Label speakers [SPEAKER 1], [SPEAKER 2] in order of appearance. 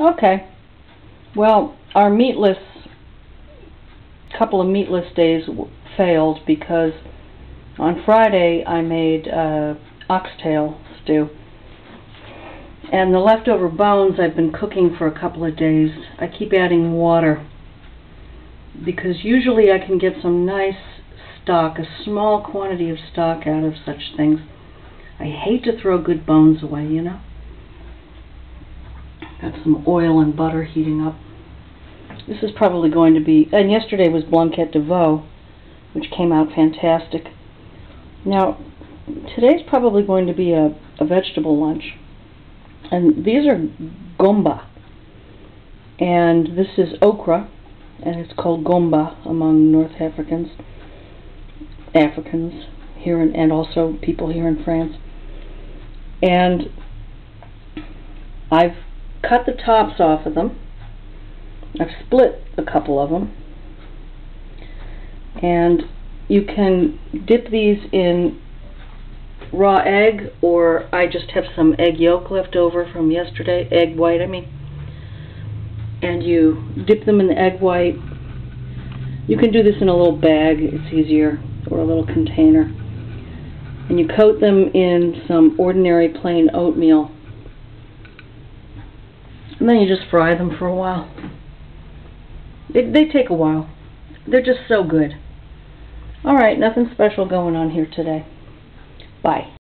[SPEAKER 1] Okay. Well, our meatless, couple of meatless days failed because on Friday I made uh, oxtail stew. And the leftover bones I've been cooking for a couple of days. I keep adding water because usually I can get some nice stock, a small quantity of stock out of such things. I hate to throw good bones away, you know. Got some oil and butter heating up. This is probably going to be, and yesterday was Blanquette de Veau, which came out fantastic. Now, today's probably going to be a, a vegetable lunch. And these are gomba. And this is okra, and it's called gomba among North Africans, Africans here, in, and also people here in France. And I've cut the tops off of them. I've split a couple of them. And you can dip these in raw egg or I just have some egg yolk left over from yesterday, egg white I mean. And you dip them in the egg white. You can do this in a little bag, it's easier, or a little container. And you coat them in some ordinary plain oatmeal and then you just fry them for a while. They, they take a while. They're just so good. Alright, nothing special going on here today. Bye.